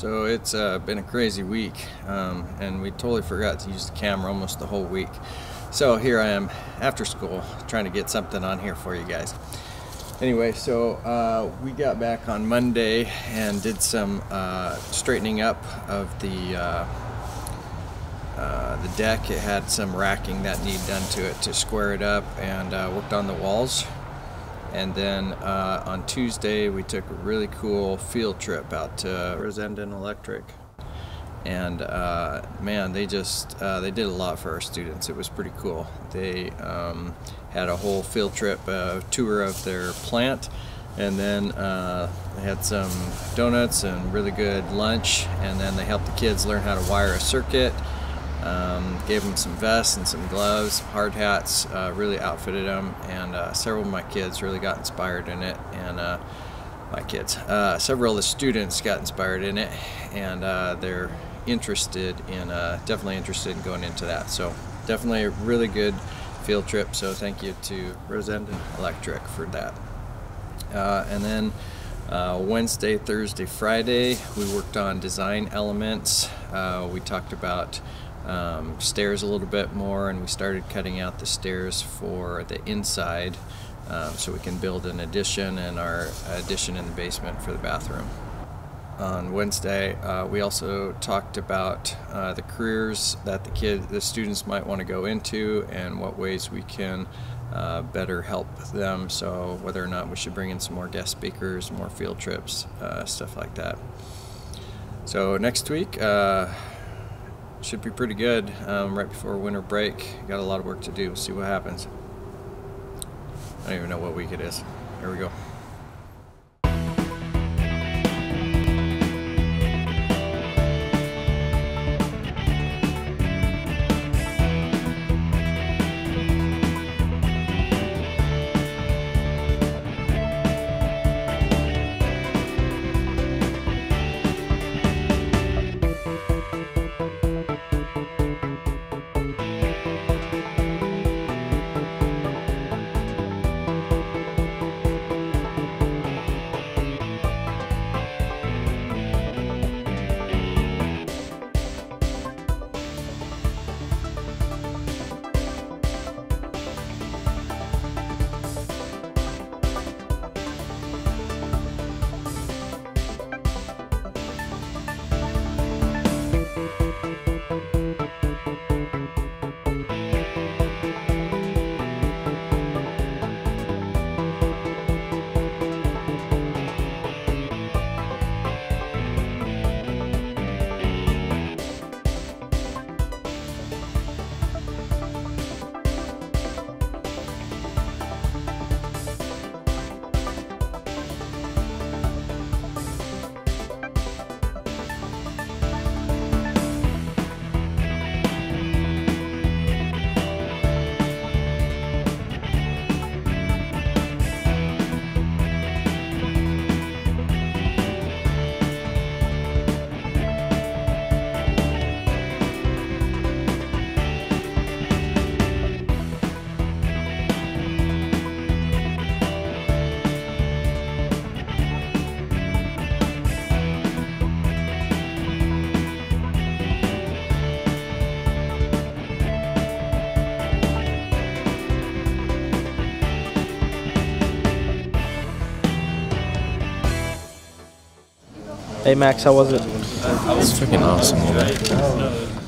So it's uh, been a crazy week, um, and we totally forgot to use the camera almost the whole week. So here I am after school trying to get something on here for you guys. Anyway, so uh, we got back on Monday and did some uh, straightening up of the uh, uh, the deck. It had some racking that needed done to it to square it up, and uh, worked on the walls. And then uh, on Tuesday, we took a really cool field trip out to Rosendin Electric. And uh, man, they just uh, they did a lot for our students. It was pretty cool. They um, had a whole field trip uh, tour of their plant, and then uh, they had some donuts and really good lunch. And then they helped the kids learn how to wire a circuit. Um, gave them some vests and some gloves, hard hats, uh, really outfitted them, and uh, several of my kids really got inspired in it. And uh, my kids, uh, several of the students got inspired in it, and uh, they're interested in, uh, definitely interested in going into that. So definitely a really good field trip. So thank you to Rosendin Electric for that. and then Wednesday, Thursday, Friday, we worked on design elements. we talked about um, stairs a little bit more and we started cutting out the stairs for the inside um, so we can build an addition and our addition in the basement for the bathroom. On Wednesday, uh, we also talked about uh, the careers that the kid, the students might want to go into, and what ways we can uh, better help them. So whether or not we should bring in some more guest speakers, more field trips, uh, stuff like that. So next week, uh, should be pretty good um, right before winter break. Got a lot of work to do. We'll see what happens. I don't even know what week it is. Here we go. Hey Max, how was it? It's freaking awesome, know.